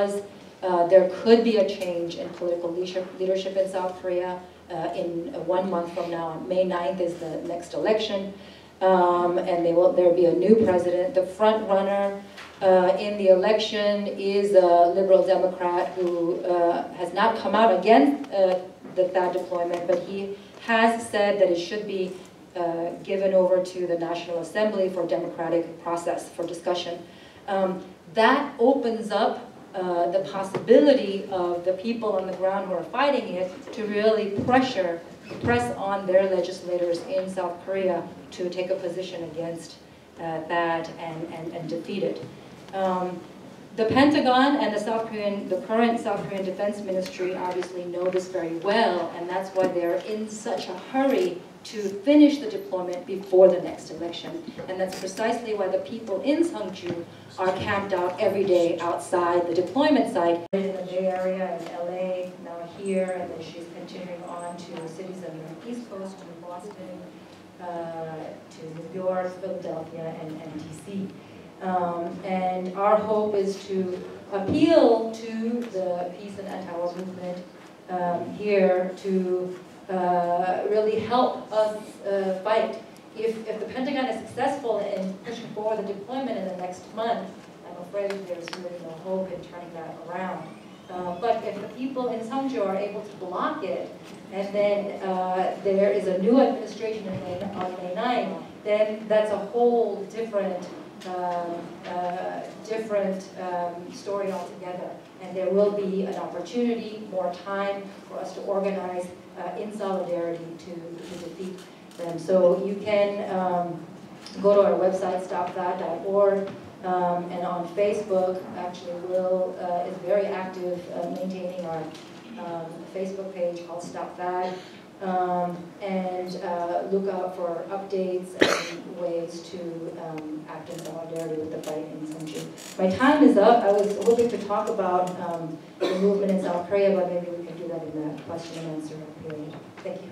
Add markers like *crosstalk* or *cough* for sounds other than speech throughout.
uh, there could be a change in political leadership, in South Korea uh, in uh, one month from now. May 9th is the next election, um, and there will be a new president. The front runner uh, in the election is a liberal Democrat who uh, has not come out against uh, the THAAD deployment, but he has said that it should be given over to the National Assembly for democratic process, for discussion. Um, that opens up uh, the possibility of the people on the ground who are fighting it to really pressure, press on their legislators in South Korea to take a position against uh, that and, and, and defeat it. Um, the Pentagon and the South Korean, the current South Korean Defense Ministry obviously know this very well, and that's why they're in such a hurry to finish the deployment before the next election. And that's precisely why the people in Sungju are camped out every day outside the deployment site. In the Bay Area, in LA, now here, and then she's continuing on to cities on the East Coast, to Boston, uh, to New York, Philadelphia, and, and DC. Um, and our hope is to appeal to the peace and anti-war movement um, here to uh, really help us uh, fight. If, if the Pentagon is successful in pushing forward the deployment in the next month, I'm afraid there's really no hope in turning that around. Uh, but if the people in Sungju are able to block it, and then uh, there is a new administration in May, on May 9, then that's a whole different um, uh, different um, story altogether. And there will be an opportunity, more time for us to organize uh, in solidarity to, to, defeat them. So you can um, go to our website, stopthaad.org, um, and on Facebook, actually Will uh, is very active uh, maintaining our um, Facebook page called Stop THAAD um, and uh, look out for updates and ways to um, act in solidarity with the fight in Sungju. My time is up. I was hoping to talk about um, the movement in South Korea, but maybe we can do that in the question and answer period. Thank you.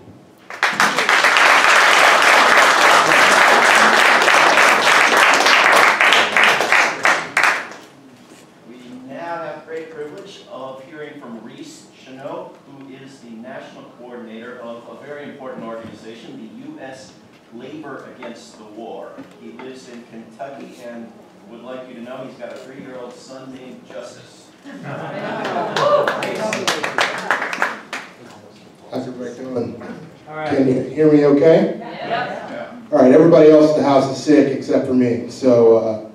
We now have great privilege of hearing from Reece Chenault, who is the national coordinator of a very important organization, the U.S. Labor Against the War. He lives in Kentucky and would like you to know he's got a three-year-old son named Justice. How's everybody doing? All right. Can you hear me okay? Yeah. All right, everybody else in the house is sick except for me, so uh,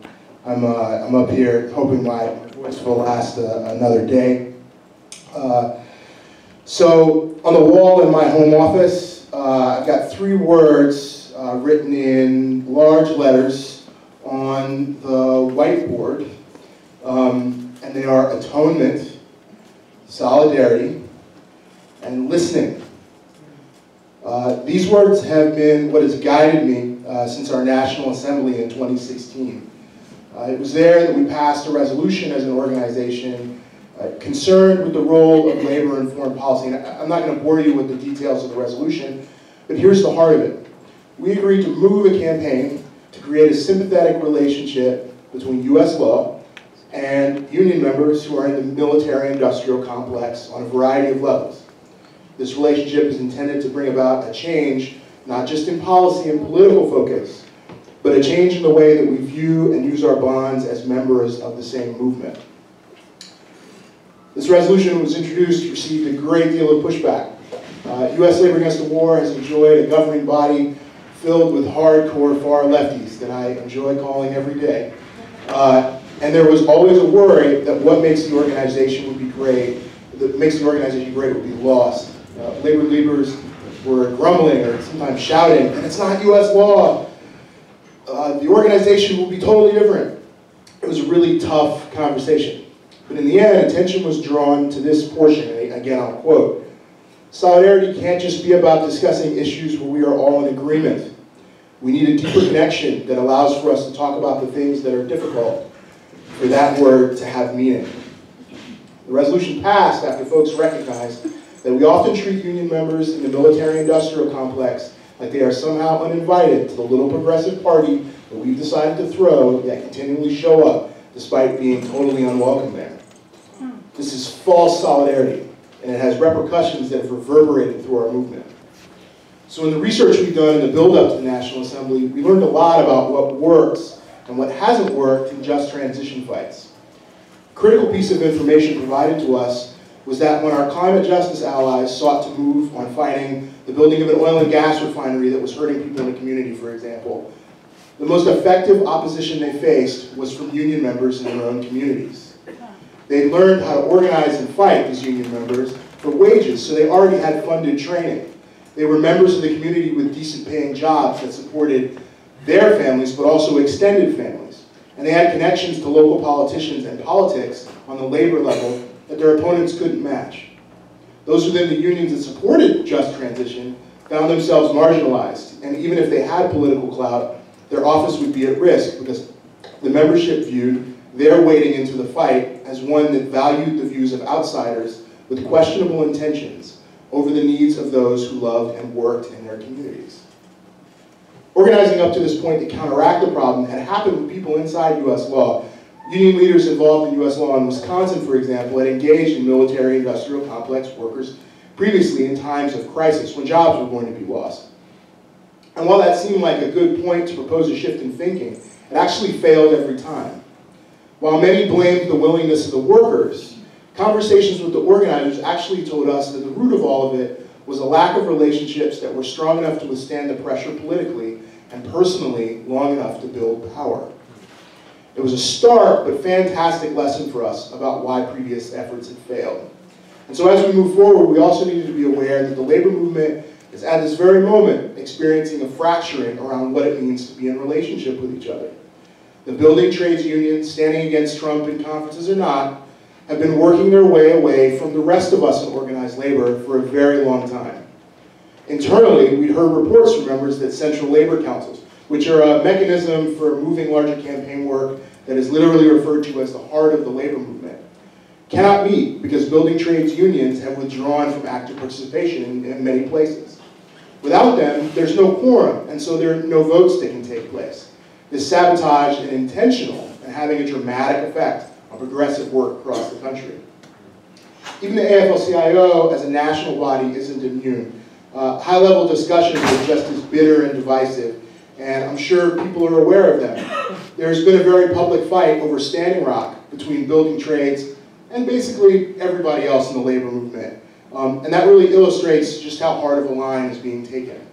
I'm, uh, I'm up here hoping my voice will last uh, another day. Uh, so on the wall in my home office, uh, I've got three words uh, written in large letters on the whiteboard, um, and they are atonement, solidarity, and listening. Uh, these words have been what has guided me uh, since our National Assembly in 2016. Uh, it was there that we passed a resolution as an organization uh, concerned with the role of labor in foreign policy. And I'm not going to bore you with the details of the resolution, but here's the heart of it. We agreed to move a campaign to create a sympathetic relationship between USLAW and union members who are in the military-industrial complex on a variety of levels. This relationship is intended to bring about a change, not just in policy and political focus, but a change in the way that we view and use our bonds as members of the same movement. This resolution was introduced, received a great deal of pushback. Uh, U.S. Labor Against the War has enjoyed a governing body filled with hardcore far lefties that I enjoy calling every day. Uh, and there was always a worry that what makes the organization would be great, that makes the organization great would be lost. Uh, labor leaders were grumbling or sometimes shouting, and it's not USLAW. Uh, the organization will be totally different. It was a really tough conversation. But in the end, attention was drawn to this portion, and again, I'll quote, Solidarity can't just be about discussing issues where we are all in agreement. We need a deeper connection that allows for us to talk about the things that are difficult, for that word to have meaning. The resolution passed after folks recognized that we often treat union members in the military-industrial complex like they are somehow uninvited to the little progressive party that we've decided to throw that continually show up despite being totally unwelcome there. This is false solidarity, and it has repercussions that have reverberated through our movement. So in the research we've done in the build-up to the National Assembly, we learned a lot about what works and what hasn't worked in just transition fights. A critical piece of information provided to us was that when our climate justice allies sought to move on fighting the building of an oil and gas refinery that was hurting people in the community, for example, the most effective opposition they faced was from union members in their own communities. They learned how to organize and fight as union members for wages, so they already had funded training. They were members of the community with decent paying jobs that supported their families, but also extended families. And they had connections to local politicians and politics on the labor level that their opponents couldn't match. Those within the unions that supported just transition found themselves marginalized, and even if they had political clout, their office would be at risk because the membership viewed their wading into the fight as one that valued the views of outsiders with questionable intentions over the needs of those who loved and worked in their communities. Organizing up to this point to counteract the problem had happened with people inside USLAW. Union leaders involved in USLAW in Wisconsin, for example, had engaged in military-industrial complex workers previously in times of crisis when jobs were going to be lost. And while that seemed like a good point to propose a shift in thinking, it actually failed every time. While many blamed the willingness of the workers, conversations with the organizers actually told us that the root of all of it was a lack of relationships that were strong enough to withstand the pressure politically and personally long enough to build power. It was a stark but fantastic lesson for us about why previous efforts had failed. And so as we move forward, we also needed to be aware that the labor movement is at this very moment experiencing a fracturing around what it means to be in relationship with each other. The building trades unions, standing against Trump in conferences or not, have been working their way away from the rest of us in organized labor for a very long time. Internally, we'd heard reports from members that central labor councils, which are a mechanism for moving larger campaign work that is literally referred to as the heart of the labor movement, cannot meet because building trades unions have withdrawn from active participation in, in many places. Without them, there's no quorum, and so there are no votes that can take place. This sabotage is intentional and having a dramatic effect on progressive work across the country. Even the AFL-CIO, as a national body, isn't immune. Uh, high-level discussions are just as bitter and divisive, and I'm sure people are aware of them. There's been a very public fight over Standing Rock between building trades and basically everybody else in the labor movement. Um, and that really illustrates just how hard of a line is being taken.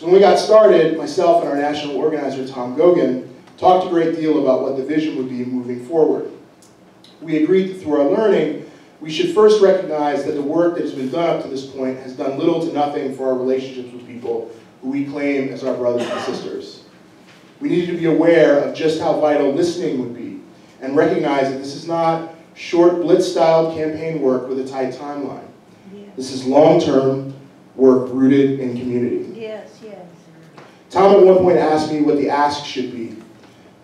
So when we got started, myself and our national organizer, Tom Gogan, talked a great deal about what the vision would be moving forward. We agreed that through our learning, we should first recognize that the work that has been done up to this point has done little to nothing for our relationships with people who we claim as our brothers and sisters. We needed to be aware of just how vital listening would be and recognize that this is not short blitz-styled campaign work with a tight timeline. Yes. This is long-term work rooted in community. Yes, yes. Tom at one point asked me what the ask should be.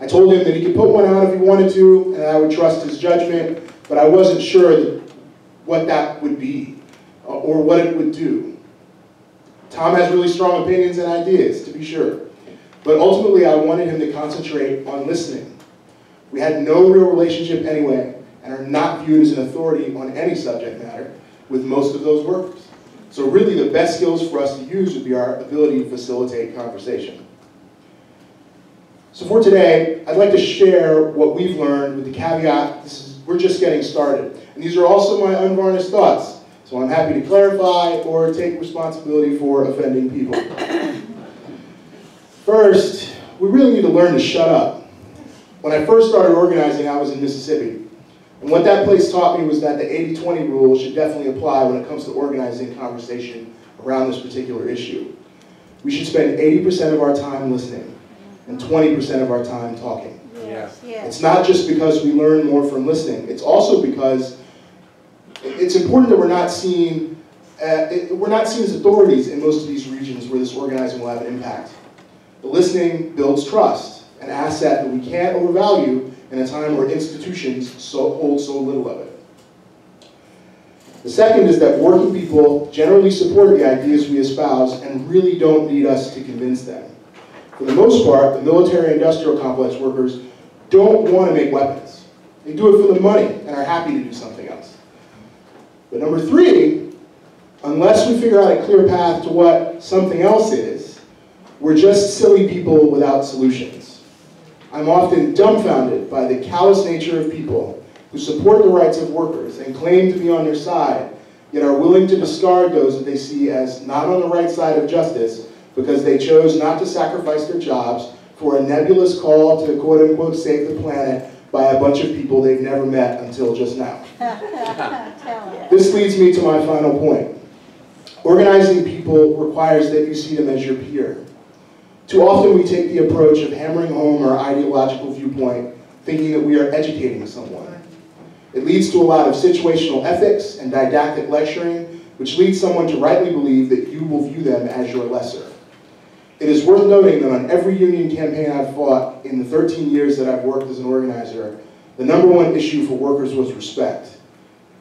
I told him that he could put one out if he wanted to, and I would trust his judgment, but I wasn't sure that, what that would be uh, or what it would do. Tom has really strong opinions and ideas, to be sure. But ultimately, I wanted him to concentrate on listening. We had no real relationship anyway, and are not viewed as an authority on any subject matter with most of those workers. So really, the best skills for us to use would be our ability to facilitate conversation. So for today, I'd like to share what we've learned with the caveat, this is, we're just getting started. And these are also my unvarnished thoughts. So I'm happy to clarify or take responsibility for offending people. First, we really need to learn to shut up. When I first started organizing, I was in Mississippi. And what that place taught me was that the 80-20 rule should definitely apply when it comes to organizing conversation around this particular issue. We should spend 80% of our time listening and 20% of our time talking. Yes, yes. It's not just because we learn more from listening. It's also because it's important that we're not seen, uh, we're not seen as authorities in most of these regions where this organizing will have an impact. The listening builds trust, an asset that we can't overvalue in a time where institutions so, hold so little of it. The second is that working people generally support the ideas we espouse and really don't need us to convince them. For the most part, the military industrial complex workers don't want to make weapons. They do it for the money and are happy to do something else. But number three, unless we figure out a clear path to what something else is, we're just silly people without solutions. I'm often dumbfounded by the callous nature of people who support the rights of workers and claim to be on their side, yet are willing to discard those that they see as not on the right side of justice because they chose not to sacrifice their jobs for a nebulous call to quote unquote save the planet by a bunch of people they've never met until just now. *laughs* This leads me to my final point. Organizing people requires that you see them as your peer. Too often we take the approach of hammering home our ideological viewpoint, thinking that we are educating someone. It leads to a lot of situational ethics and didactic lecturing, which leads someone to rightly believe that you will view them as your lesser. It is worth noting that on every union campaign I've fought in the 13 years that I've worked as an organizer, the number one issue for workers was respect.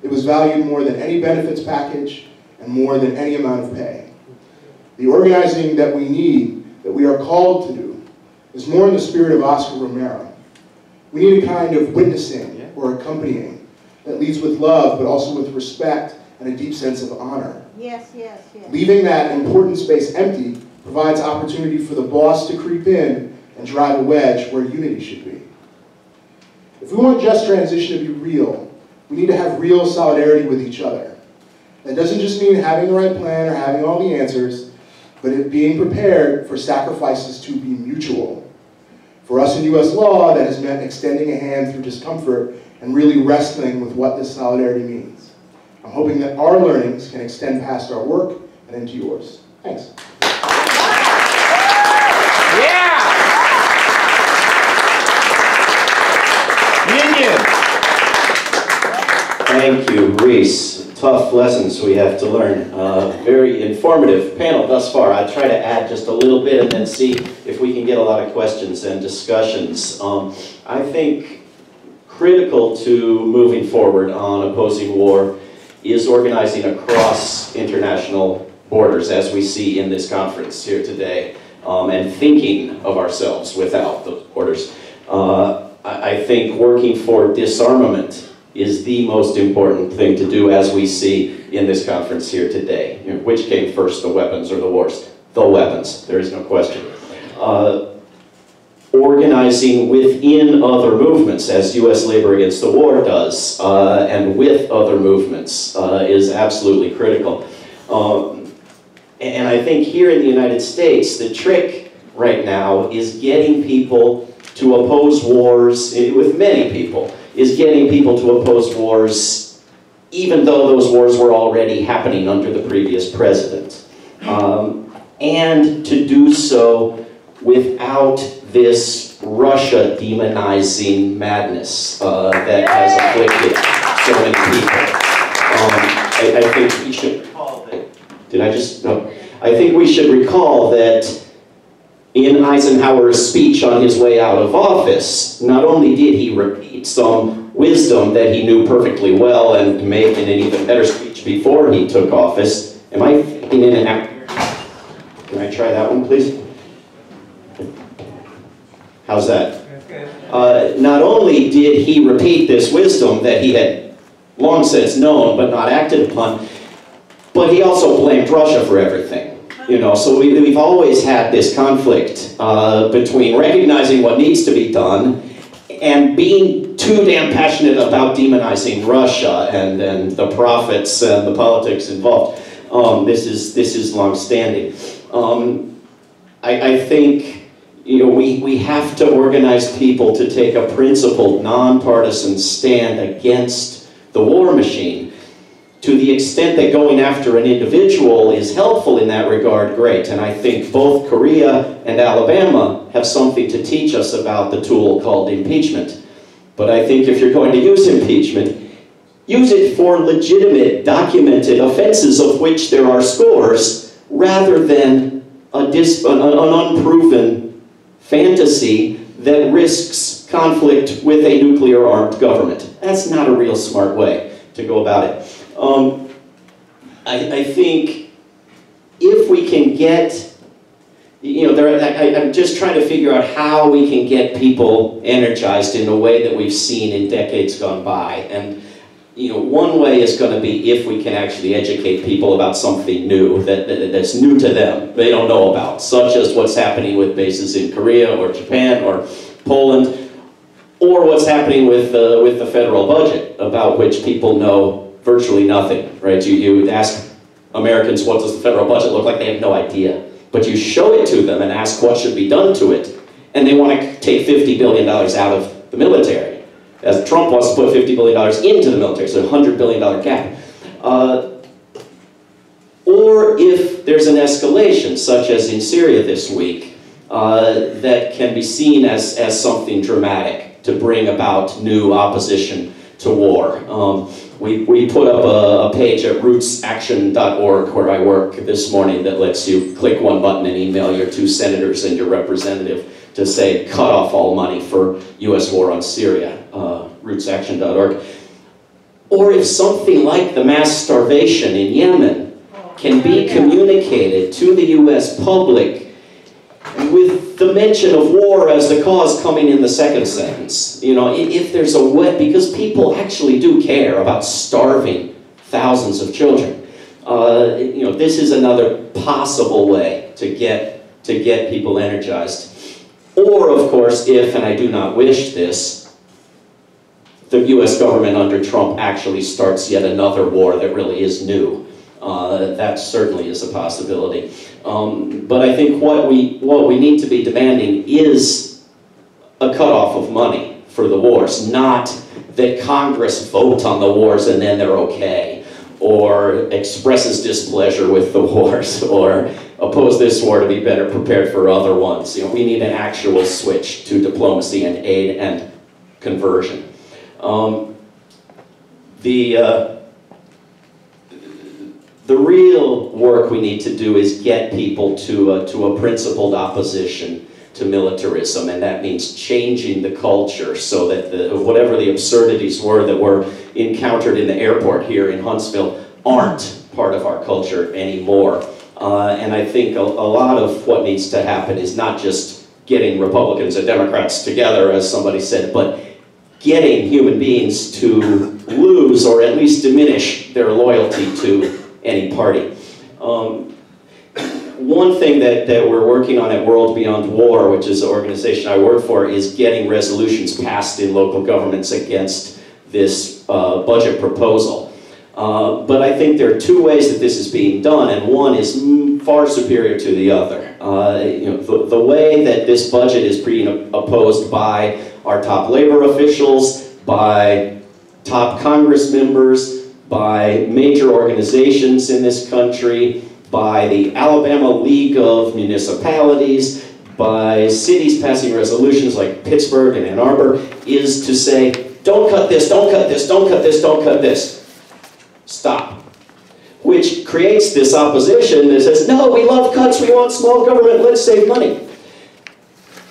It was valued more than any benefits package and more than any amount of pay. The organizing that we need, that we are called to do, is more in the spirit of Oscar Romero. We need a kind of witnessing or accompanying that leads with love but also with respect and a deep sense of honor. Yes, yes, yes. Leaving that important space empty provides opportunity for the boss to creep in and drive a wedge where unity should be. If we want just transition to be real, we need to have real solidarity with each other. That doesn't just mean having the right plan or having all the answers, but it being prepared for sacrifices to be mutual. For us in USLAW, that has meant extending a hand through discomfort and really wrestling with what this solidarity means. I'm hoping that our learnings can extend past our work and into yours. Thanks. Union! Thank you, Reece. Tough lessons we have to learn. Uh, very informative panel thus far. I'll try to add just a little bit and then see if we can get a lot of questions and discussions. Um, I think critical to moving forward on opposing war is organizing across international borders, as we see in this conference here today, um, and thinking of ourselves without those borders. Uh, I, I think working for disarmament is the most important thing to do as we see in this conference here today. You know, which came first, the weapons or the wars? The weapons, there is no question. Uh, organizing within other movements, as U.S. Labor Against the War does, uh, and with other movements, uh, is absolutely critical. Um, and I think here in the United States, the trick right now is getting people to oppose wars, eh, with many people, is getting people to oppose wars even though those wars were already happening under the previous president. Um, and to do so without this Russia demonizing madness uh, that has afflicted so many people. Um, I, I think we should Call the did I just, no. I think we should recall that in Eisenhower's speech on his way out of office, not only did he repeat some wisdom that he knew perfectly well and made in an even better speech before he took office. Am I in and out? Can I try that one, please? How's that? Uh, not only did he repeat this wisdom that he had long since known but not acted upon, but he also blamed Russia for everything. You know, so we, we've always had this conflict uh, between recognizing what needs to be done and being too damn passionate about demonizing Russia and, and the profits and the politics involved. Um, this is this is long-standing. Um, I, I think you know we, we have to organize people to take a principled, nonpartisan stand against the war machine. To the extent that going after an individual is helpful in that regard, great. And I think both Korea and Alabama have something to teach us about the tool called impeachment. But I think if you're going to use impeachment, use it for legitimate, documented offenses of which there are scores, rather than a dis- an, unproven fantasy that risks conflict with a nuclear armed government. That's not a real smart way to go about it. Um, I, I think if we can get you know, there, I, I'm just trying to figure out how we can get people energized in a way that we've seen in decades gone by. And, you know, one way is going to be if we can actually educate people about something new that, that, that's new to them, they don't know about, such as what's happening with bases in Korea or Japan or Poland, or what's happening with, uh, with the federal budget, about which people know virtually nothing, right? You, you would ask Americans, what does the federal budget look like? They have no idea. But you show it to them and ask what should be done to it, and they want to take $50 billion out of the military. As Trump wants to put $50 billion into the military, so a $100 billion gap. Uh, or if there's an escalation, such as in Syria this week, uh, that can be seen as, as something dramatic to bring about new opposition to war. Um, we, we put up a, a page at rootsaction.org where I work this morning that lets you click one button and email your two senators and your representative to say cut off all money for U.S. war on Syria, uh, rootsaction.org. Or if something like the mass starvation in Yemen can be communicated to the U.S. public with the mention of war as the cause coming in the second sentence. You know, if there's a way, because people actually do care about starving thousands of children. Uh, you know, this is another possible way to get to get people energized. Or, of course, if, and I do not wish this, the U.S. government under Trump actually starts yet another war that really is new. Uh, that certainly is a possibility. Um, but I think what we, what we need to be demanding is a cutoff of money for the wars, not that Congress vote on the wars and then they're okay, or expresses displeasure with the *laughs* wars, or oppose this war to be better prepared for other ones. You know, we need an actual switch to diplomacy and aid and conversion. Um, the, uh, the real work we need to do is get people to a, to a principled opposition to militarism, and that means changing the culture so that the, whatever the absurdities were that were encountered in the airport here in Huntsville aren't part of our culture anymore. Uh, and I think a, a lot of what needs to happen is not just getting Republicans and Democrats together, as somebody said, but getting human beings to lose or at least diminish their loyalty to any party. Um, one thing that, that we're working on at World Beyond War, which is the organization I work for, is getting resolutions passed in local governments against this uh, budget proposal. Uh, but I think there are two ways that this is being done, and one is far superior to the other. Uh, you know, the, the way that this budget is being opposed by our top labor officials, by top Congress members, by major organizations in this country, by the Alabama League of Municipalities, by cities passing resolutions like Pittsburgh and Ann Arbor, is to say, don't cut this, don't cut this, don't cut this, don't cut this. Stop. Which creates this opposition that says, no, we love cuts, we want small government, let's save money.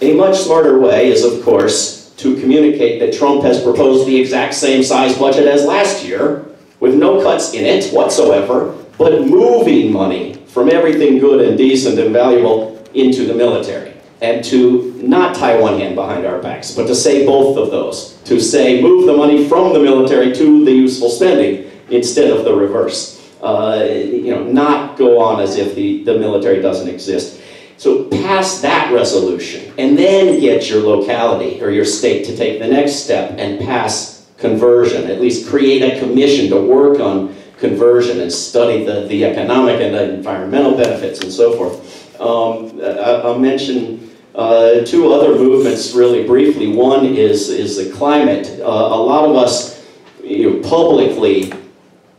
A much smarter way is, of course, to communicate that Trump has proposed the exact same size budget as last year, with no cuts in it whatsoever, but moving money from everything good and decent and valuable into the military. And to not tie one hand behind our backs, but to say both of those. To say, move the money from the military to the useful spending instead of the reverse. Uh, you know, not go on as if the, the military doesn't exist. So pass that resolution, and then get your locality or your state to take the next step and pass conversion, at least create a commission to work on conversion and study the, the economic and the environmental benefits and so forth. Um, I, will mention uh, two other movements really briefly. One is, is the climate. Uh, a lot of us you know, publicly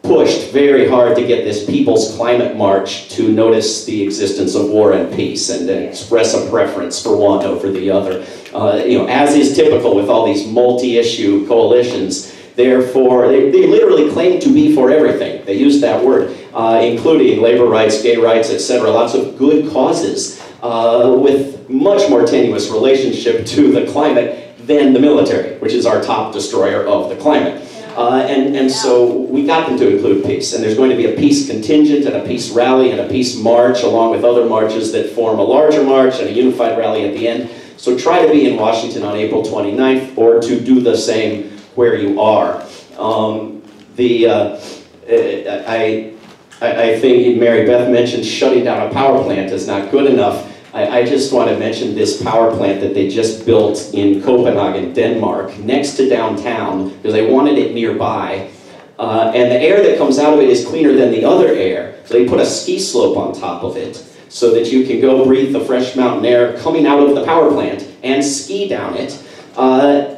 pushed very hard to get this People's Climate March to notice the existence of war and peace and express a preference for one over the other. Uh, you know, as is typical with all these multi-issue coalitions, therefore, they, they, literally claim to be for everything. They use that word, uh, including labor rights, gay rights, etc. Lots of good causes uh, with much more tenuous relationship to the climate than the military, which is our top destroyer of the climate. Uh, and, and so we got them to include peace. And there's going to be a peace contingent and a peace rally and a peace march along with other marches that form a larger march and a unified rally at the end. So try to be in Washington on April 29th or to do the same where you are. Um, the, uh, I, I, I think Mary Beth mentioned shutting down a power plant is not good enough. I, I just want to mention this power plant that they just built in Copenhagen, Denmark, next to downtown, because they wanted it nearby. Uh, and the air that comes out of it is cleaner than the other air. So they put a ski slope on top of it so that you can go breathe the fresh mountain air coming out of the power plant and ski down it. Uh,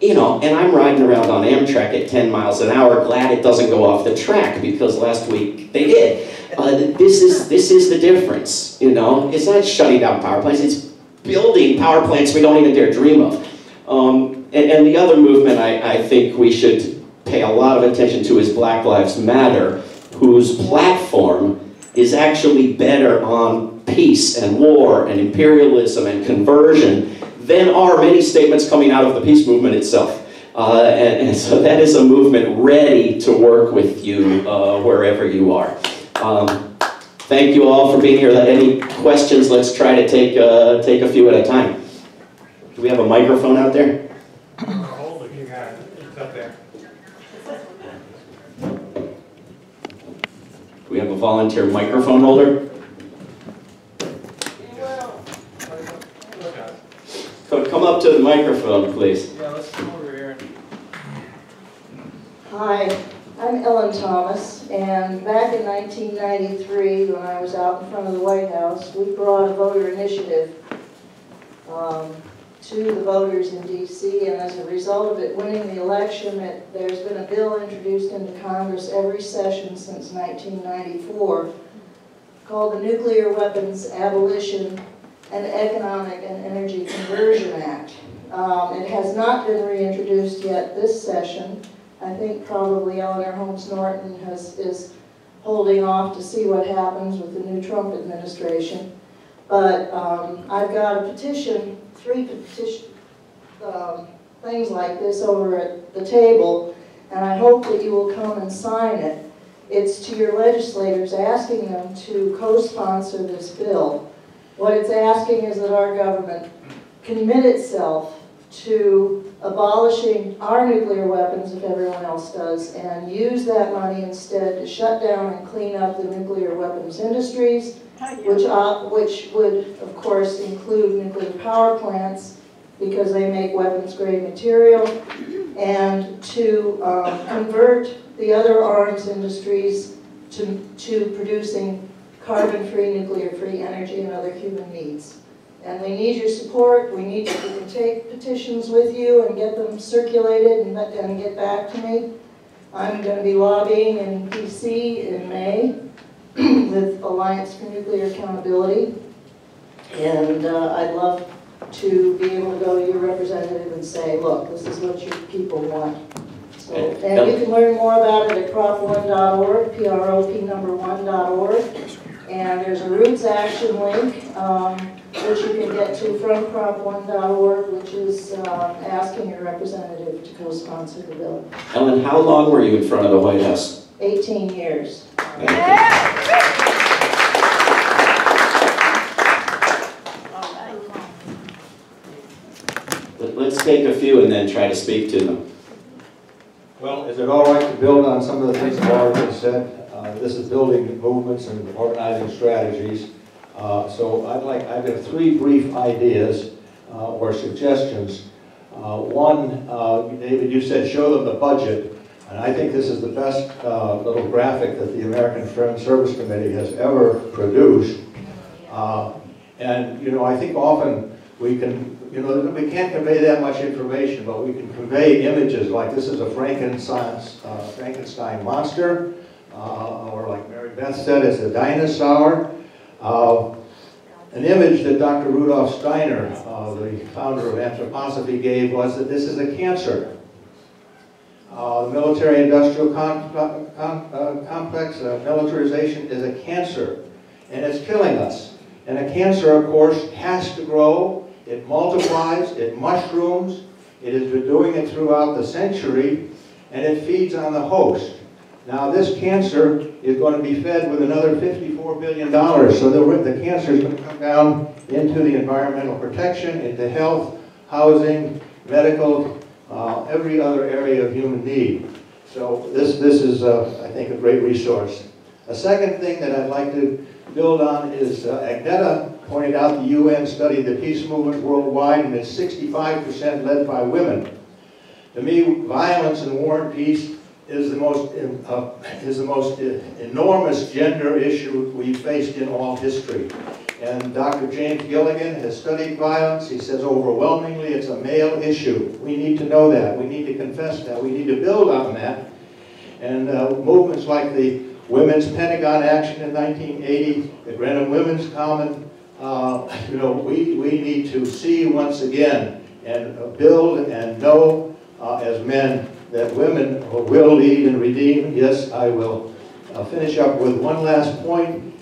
you know, and I'm riding around on Amtrak at 10 miles an hour, glad it doesn't go off the track because last week they did. Uh, this is this is the difference, you know. It's not shutting down power plants; it's building power plants we don't even dare dream of. Um, and, and, the other movement I, I think we should pay a lot of attention to is Black Lives Matter, whose platform is actually better on peace and war and imperialism and conversion than are many statements coming out of the peace movement itself. Uh, and, and, so that is a movement ready to work with you uh, wherever you are. Um, thank you all for being here. Any questions? Let's try to take, uh, take a few at a time. Do we have a microphone out there? We have a volunteer microphone holder? Come up to the microphone, please. Yeah, let's come over here. Hi, I'm Ellen Thomas, and back in 1993, when I was out in front of the White House, we brought a voter initiative um, to the voters in D.C., and as a result of it winning the election, it, there's been a bill introduced into Congress every session since 1994 called the Nuclear Weapons Abolition and Economic and Energy Conversion Act. Um, it has not been reintroduced yet this session. I think probably Eleanor Holmes Norton has, is holding off to see what happens with the new Trump administration. But um, I've got a petition, three petition, um, things like this over at the table, and I hope that you will come and sign it. It's to your legislators asking them to co-sponsor this bill. What it's asking is that our government commit itself to abolishing our nuclear weapons if everyone else does and use that money instead to shut down and clean up the nuclear weapons industries, which, uh, which would, of course, include nuclear power plants because they make weapons-grade material, and to um, convert the other arms industries to, to producing carbon-free, nuclear-free energy and other human needs. And we need your support. We need you to take petitions with you and get them circulated and, let, and get back to me. I'm going to be lobbying in DC in May *clears throat* with Alliance for Nuclear Accountability. And uh, I'd love to be able to go to your representative and say, look, this is what your people want. So, and you can learn more about it at prop1.org, P-R-O-P number one.org. And there's a Roots Action link. Um, which you can get to from prop1.org, which is uh, asking your representative to co-sponsor the bill. Ellen, how long were you in front of the White House? 18 years. Let's take a few and then try to speak to them. Well, is it all right to build on some of the things that have already been said? Uh, this is building movements and organizing strategies. Uh, so I'd like, I've got three brief ideas uh, or suggestions. Uh, one, uh, David, you said show them the budget, and I think this is the best uh, little graphic that the American Friends Service Committee has ever produced. and, you know, I think often we can, you know, we can't convey that much information, but we can convey images like this is a Frankenstein, Frankenstein monster, or like Mary Beth said, it's a dinosaur. Uh, an image that Dr. Rudolf Steiner, uh, the founder of anthroposophy, gave was that this is a cancer. Uh, the military-industrial com com uh, complex, uh, militarization is a cancer, and it's killing us. And a cancer, of course, has to grow. It multiplies, it mushrooms. It has been doing it throughout the century. and it feeds on the host. Now, this cancer is going to be fed with another $54 billion, so the, cancer is going to come down into the environmental protection, into health, housing, medical, uh, every other area of human need. So this, this is, uh, I think, a great resource. A second thing that I'd like to build on is uh, Agneta pointed out the UN studied the peace movement worldwide, and it's 65% led by women. To me, violence and war and peace is the most uh, is the most enormous gender issue we've faced in all history. And Dr. James Gilligan has studied violence. He says overwhelmingly it's a male issue. We need to know that. We need to confess that. We need to build on that. And uh, movements like the Women's Pentagon Action in 1980, the Greenham Women's Common, uh, you know, we, we need to see once again and build and know uh, as men that women will lead and redeem. Yes, I will uh, finish up with one last point,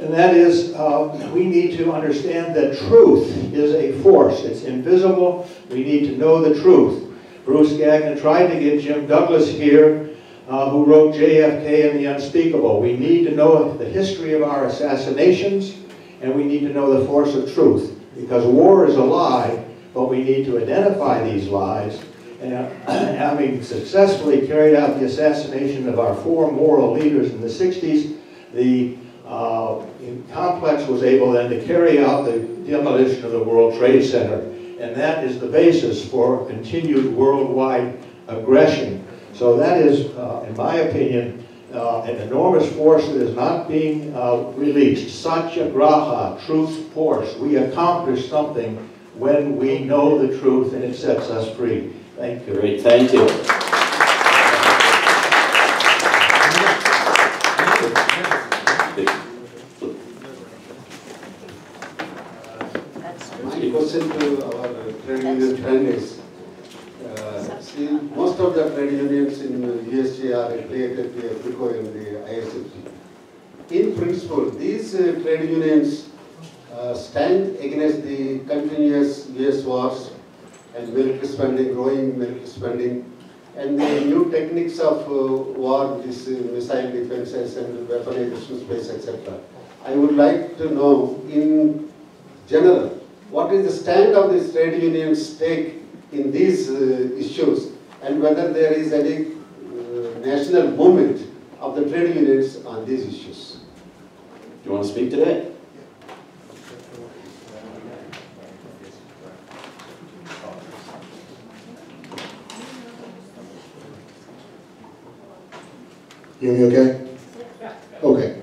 and that is uh, we need to understand that truth is a force. It's invisible. We need to know the truth. Bruce Gagnon tried to get Jim Douglass here, uh, who wrote JFK and the Unspeakable. We need to know the history of our assassinations, and we need to know the force of truth. Because war is a lie, but we need to identify these lies and having successfully carried out the assassination of our four moral leaders in the 60s, the uh, complex was able then to carry out the demolition of the World Trade Center. And that is the basis for continued worldwide aggression. So that is, uh, in my opinion, uh, an enormous force that is not being uh, released. Satyagraha, truth force. We accomplish something when we know the truth and it sets us free. Thank you. Great, thank you. My question to our trade union friend is, uh, see, most of the trade unions in USG are affiliated to APRICO and the ISFG. In principle, these uh, trade unions uh, stand against the continuous US wars and military spending, growing military spending, and the new techniques of uh, war, which is uh, missile defenses and weaponization space, etc. I would like to know, in general, what is the stand of the trade unions take in these uh, issues, and whether there is any uh, national movement of the trade unions on these issues. Do you want to speak to that? You hear me okay? Okay.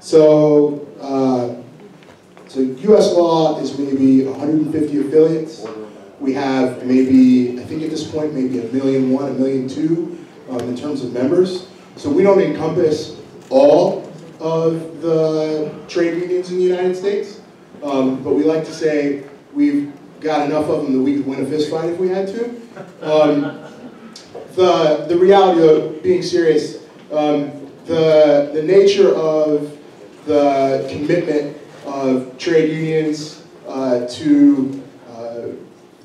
So, uh, so USLAW is maybe 150 affiliates. We have maybe, I think at this point, maybe a million one, a million two um, in terms of members. So we don't encompass all of the trade unions in the United States, um, but we like to say we've got enough of them that we could win a fist fight if we had to. Um, the, the reality of being serious, um, the, the nature of the commitment of trade unions uh, to uh,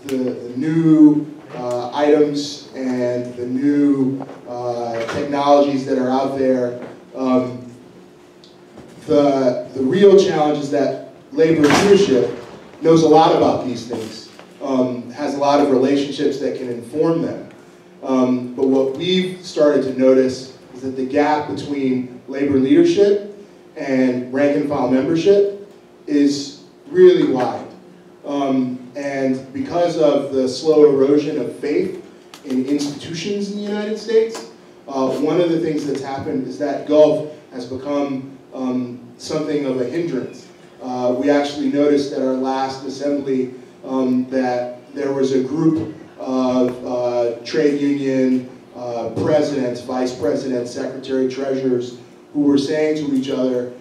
the, the, new uh, items and the new uh, technologies that are out there. Um, the, the real challenge is that labor leadership knows a lot about these things, um, has a lot of relationships that can inform them. Um, but what we've started to notice that the gap between labor leadership and rank and file membership is really wide. Um, and because of the slow erosion of faith in institutions in the United States, uh, one of the things that's happened is that gulf has become um, something of a hindrance. Uh, we actually noticed at our last assembly um, that there was a group of uh, trade union uh, presidents, vice presidents, secretary treasurers who were saying to each other,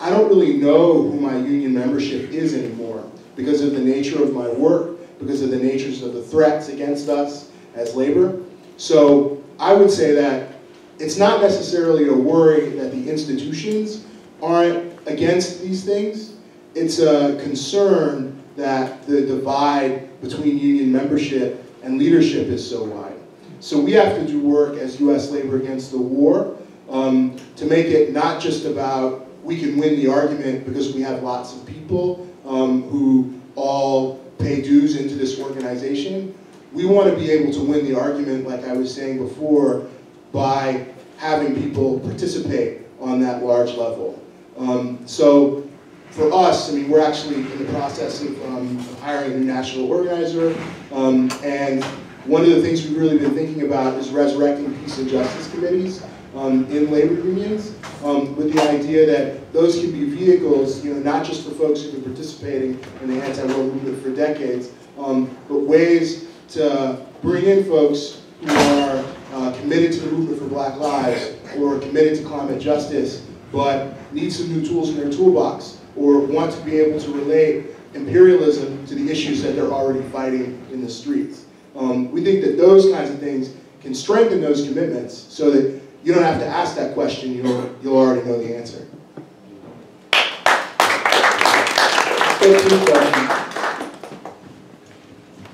I don't really know who my union membership is anymore because of the nature of my work, because of the natures of the threats against us as labor. So I would say that it's not necessarily a worry that the institutions aren't against these things. It's a concern that the divide between union membership and leadership is so wide. So we have to do work as U.S. Labor Against the War um, to make it not just about we can win the argument because we have lots of people um, who all pay dues into this organization. We want to be able to win the argument, like I was saying before, by having people participate on that large level. Um, so for us, I mean, we're actually in the process of um, hiring a national organizer, um, and one of the things we've really been thinking about is resurrecting peace and justice committees um, in labor unions, um, with the idea that those can be vehicles, you know, not just for folks who've been participating in the anti-war movement for decades, um, but ways to bring in folks who are uh, committed to the movement for Black Lives or committed to climate justice, but need some new tools in their toolbox or want to be able to relate imperialism to the issues that they're already fighting in the streets. Um, we think that those kinds of things can strengthen those commitments so that you don't have to ask that question, you'll, you'll already know the answer.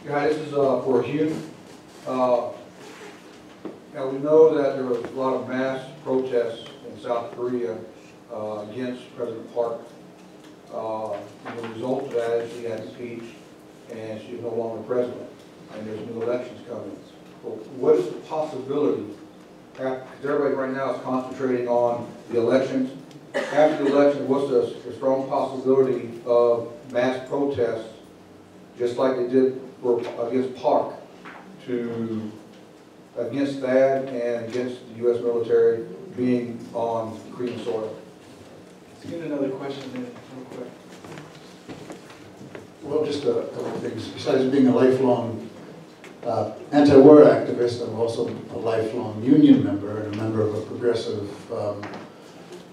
Yeah, this is uh, for Hugh. Uh, Now, we know that there was a lot of mass protests in South Korea uh, against President Park. Uh, the result of that is she got impeached and she's no longer president, and there's new elections coming. Well, What is the possibility, because everybody right now is concentrating on the elections, after the election, what's the the strong possibility of mass protests, just like they did for, against Park, to, against that and against the U.S. military being on Korean soil? Let's get another question in real quick. Well, just a couple of things. Besides being a lifelong uh, anti-war activist, I'm also a lifelong union member and a member of a progressive um,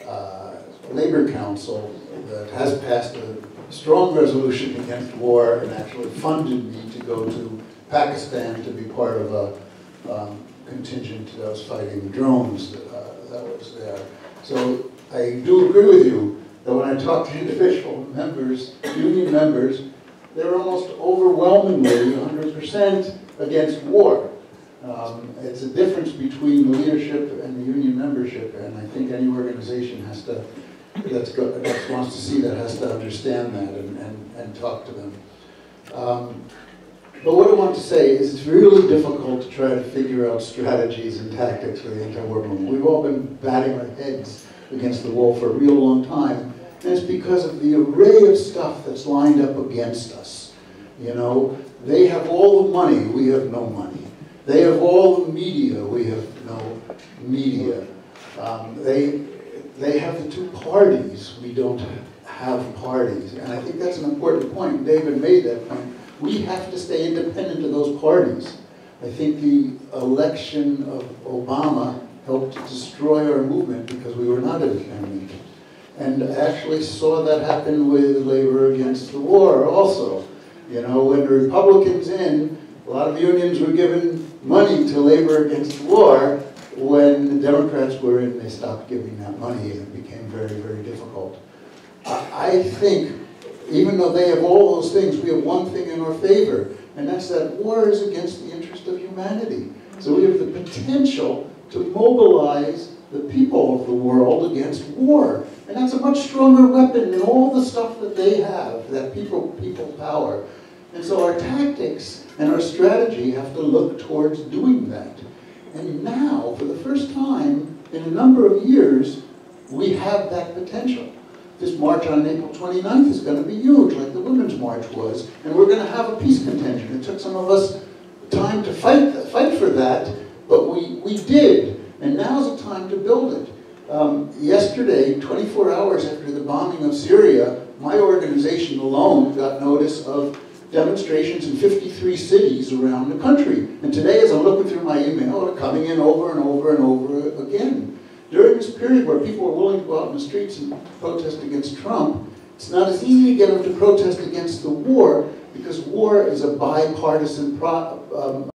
uh, labor council that has passed a strong resolution against war and actually funded me to go to Pakistan to be part of a um, contingent that was fighting drones uh, that was there. So I do agree with you that when I talk to individual members, union members, they're almost overwhelmingly 100% against war. Um, it's a difference between the leadership and the union membership, and I think any organization has to, that's go, that wants to see that has to understand that and, and, and talk to them. Um, but what I want to say is it's really difficult to try to figure out strategies and tactics for the anti-war movement. We've all been batting our heads against the wall for a real long time, and it's because of the array of stuff that's lined up against us. You know, they have all the money, we have no money. They have all the media, we have no media. Um, they, they have the two parties, we don't have parties. And I think that's an important point. David made that point. We have to stay independent of those parties. I think the election of Obama helped destroy our movement because we were not independent. And actually saw that happen with labor against the war also. You know, when the Republicans in, a lot of unions were given money to labor against war. When the Democrats were in, they stopped giving that money and it became very, very difficult. I think, even though they have all those things, we have one thing in our favor, and that's that war is against the interest of humanity. So we have the potential to mobilize the people of the world against war. And that's a much stronger weapon than all the stuff that they have, that people, people power. And so our tactics and our strategy have to look towards doing that. And now, for the first time in a number of years, we have that potential. This march on April 29th is going to be huge, like the Women's March was, and we're going to have a peace contingent. It took some of us time to fight, fight for that, but we, we did, and now's the time to build it. Um, yesterday, 24 hours after the bombing of Syria, my organization alone got notice of demonstrations in 53 cities around the country. And today, as I'm looking through my email, they're coming in over and over and over again. During this period where people are willing to go out in the streets and protest against Trump, it's not as easy to get them to protest against the war because war is a bipartisan pro um,